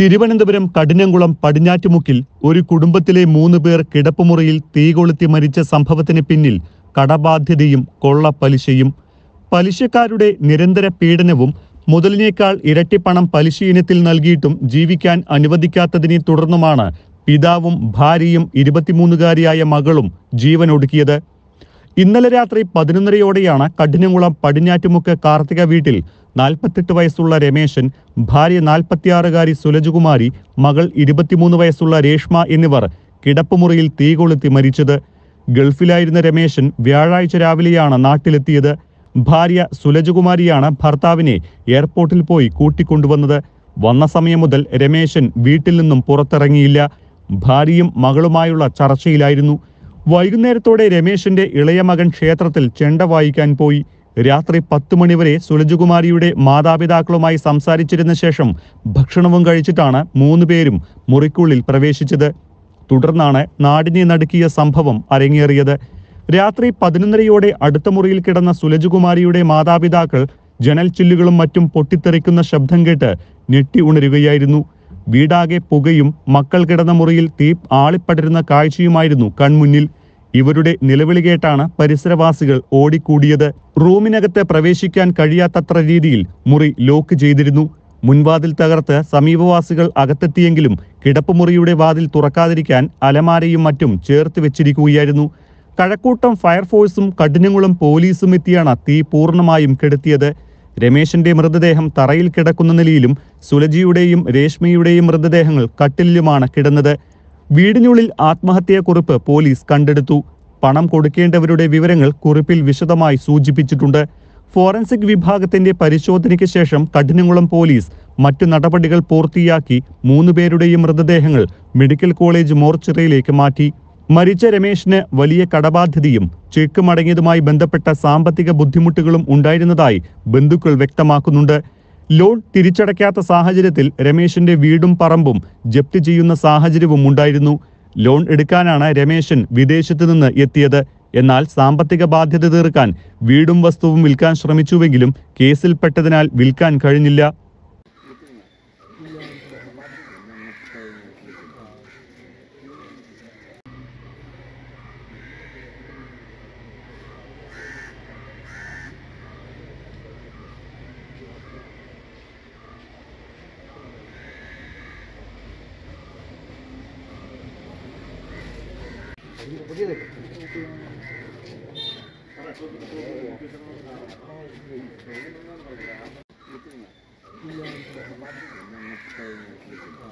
തിരുവനന്തപുരം കഠിനംകുളം പടിഞ്ഞാറ്റുമുക്കിൽ ഒരു കുടുംബത്തിലെ മൂന്ന് പേർ കിടപ്പുമുറിയിൽ തീ കൊളുത്തി മരിച്ച സംഭവത്തിന് പിന്നിൽ കടബാധ്യതയും കൊള്ളപ്പലിശയും. പലിശക്കാരുടെ നിരന്തര പീഡനവും മുതലിനേക്കാൾ ഇരട്ടിപ്പണം പലിശ ഇനത്തിൽ നൽകിയിട്ടും ജീവിക്കാൻ അനുവദിക്കാത്തതിനെ തുടർന്നുമാണ് പിതാവും ഭാര്യയും ഇരുപത്തിമൂന്നുകാരിയായ മകളും ജീവൻ ഒടുക്കിയത് ഇന്നലെ രാത്രി പതിനൊന്നരയോടെയാണ് കഠിനംകുളം പടിഞ്ഞാറ്റുമുക്ക് കാർത്തിക വീട്ടിൽ നാൽപ്പത്തെട്ട് വയസ്സുള്ള രമേശൻ ഭാര്യ നാൽപ്പത്തിയാറുകാരി സുലജകുമാരി മകൾ ഇരുപത്തിമൂന്ന് വയസ്സുള്ള രേഷ്മ എന്നിവർ കിടപ്പുമുറിയിൽ തീ കൊളുത്തി മരിച്ചത്. ഗൾഫിലായിരുന്ന രമേശൻ വ്യാഴാഴ്ച രാവിലെയാണ് നാട്ടിലെത്തിയത്. ഭാര്യ സുലജകുമാരിയാണ് ഭർത്താവിനെ എയർപോർട്ടിൽ പോയി കൂട്ടിക്കൊണ്ടുവന്നത്. വന്ന സമയം മുതൽ രമേശൻ വീട്ടിൽ നിന്നും പുറത്തിറങ്ങിയില്ല. ഭാര്യയും മകളുമായുള്ള ചർച്ചയിലായിരുന്നു. വൈകുന്നേരത്തോടെ രമേശന്റെ ഇളയ മകൻ ക്ഷേത്രത്തിൽ ചെണ്ട വായിക്കാൻ പോയി. രാത്രി പത്ത് മണിവരെ സുലജകുമാരിയുടെ മാതാപിതാക്കളുമായി സംസാരിച്ചിരുന്ന ശേഷം ഭക്ഷണവും കഴിച്ചിട്ടാണ് മൂന്ന് പേരും മുറിക്കുള്ളിൽ പ്രവേശിച്ചത്. തുടർന്നാണ് നാടിനെ നടുക്കിയ സംഭവം അരങ്ങേറിയത്. രാത്രി പതിനൊന്നരയോടെ അടുത്ത മുറിയിൽ കിടന്ന സുലജകുമാരിയുടെ മാതാപിതാക്കൾ ജനൽ ചില്ലുകളും മറ്റും പൊട്ടിത്തെറിക്കുന്ന ശബ്ദം കേട്ട് ഞെട്ടി ഉണരുകയായിരുന്നു. വീടാകെ പുകയും മക്കൾ കിടന്ന മുറിയിൽ തീ ആളിപ്പടരുന്ന കാഴ്ചയുമായിരുന്നു കൺമുന്നിൽ. ഇവരുടെ നിലവിളി കേട്ടാണ് പരിസരവാസികൾ ഓടിക്കൂടിയത്. റൂമിനകത്ത് പ്രവേശിക്കാൻ കഴിയാത്തത്ര രീതിയിൽ മുറി ലോക്ക് ചെയ്തിരുന്നു. മുൻവാതിൽ തകർത്ത് സമീപവാസികൾ അകത്തെത്തിയെങ്കിലും കിടപ്പുമുറിയുടെ വാതിൽ തുറക്കാതിരിക്കാൻ അലമാരയും മറ്റും ചേർത്ത് വെച്ചിരിക്കുകയായിരുന്നു. കഴക്കൂട്ടം ഫയർഫോഴ്സും കഠിനങ്ങളും പോലീസും എത്തിയാണ് തീ പൂർണമായും കെടുത്തിയത്. രമേശന്റെ മൃതദേഹം തറയിൽ കിടക്കുന്ന നിലയിലും സുലജിയുടെയും രേഷ്മയുടെയും മൃതദേഹങ്ങൾ കട്ടിലിലുമാണ് കിടന്നത്. വീടിനുള്ളിൽ ആത്മഹത്യാക്കുറിപ്പ് പോലീസ് കണ്ടെടുത്തു. പണം കൊടുക്കേണ്ടവരുടെ വിവരങ്ങൾ കുറിപ്പിൽ വിശദമായി സൂചിപ്പിച്ചിട്ടുണ്ട്. ഫോറൻസിക് വിഭാഗത്തിന്റെ പരിശോധനയ്ക്ക് ശേഷം കഠിനംകുളം പോലീസ് മറ്റു നടപടികൾ പൂർത്തിയാക്കി മൂന്നുപേരുടെയും മൃതദേഹങ്ങൾ മെഡിക്കൽ കോളേജ് മോർച്ചറിയിലേക്ക് മാറ്റി. മരിച്ച രമേശിന് വലിയ കടബാധ്യതയും ചെക്ക് മടങ്ങിയതുമായി ബന്ധപ്പെട്ട സാമ്പത്തിക ബുദ്ധിമുട്ടുകളും ഉണ്ടായിരുന്നതായി ബന്ധുക്കൾ വ്യക്തമാക്കുന്നുണ്ട്. ലോൺ തിരിച്ചടയ്ക്കാത്ത സാഹചര്യത്തിൽ രമേശിന്റെ വീടും പറമ്പും ജപ്തി ചെയ്യുന്ന സാഹചര്യവും ഉണ്ടായിരുന്നു. ലോൺ എടുക്കാനാണ് രമേശൻ വിദേശത്ത് നിന്ന് എത്തിയത്. എന്നാൽ സാമ്പത്തിക ബാധ്യത തീർക്കാൻ വീടും വസ്തുവും വിൽക്കാൻ ശ്രമിച്ചുവെങ്കിലും കേസിൽപ്പെട്ടതിനാൽ വിൽക്കാൻ കഴിഞ്ഞില്ല. 何も使えないしとか。